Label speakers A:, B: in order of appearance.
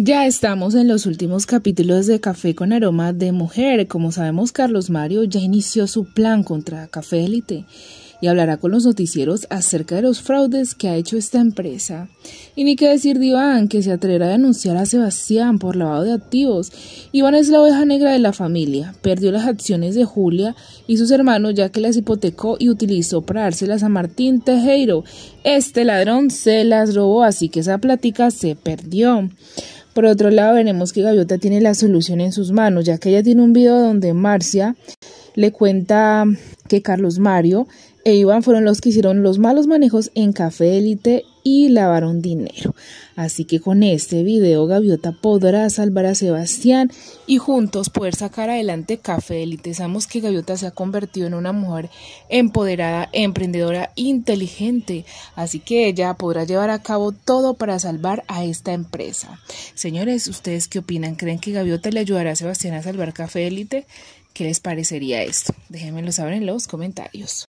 A: Ya estamos en los últimos capítulos de Café con Aroma de Mujer. Como sabemos, Carlos Mario ya inició su plan contra Café Élite y hablará con los noticieros acerca de los fraudes que ha hecho esta empresa. Y ni qué decir de Iván, que se atreverá a denunciar a Sebastián por lavado de activos. Iván es la oveja negra de la familia, perdió las acciones de Julia y sus hermanos ya que las hipotecó y utilizó para dárselas a Martín Tejero. Este ladrón se las robó, así que esa plática se perdió. Por otro lado, veremos que Gaviota tiene la solución en sus manos, ya que ella tiene un video donde Marcia le cuenta que Carlos Mario e Iván fueron los que hicieron los malos manejos en Café Élite y lavaron dinero. Así que con este video Gaviota podrá salvar a Sebastián y juntos poder sacar adelante Café Élite. Sabemos que Gaviota se ha convertido en una mujer empoderada, emprendedora, inteligente. Así que ella podrá llevar a cabo todo para salvar a esta empresa. Señores, ¿ustedes qué opinan? ¿Creen que Gaviota le ayudará a Sebastián a salvar Café Élite? ¿Qué les parecería esto? Déjenmelo saber en los comentarios.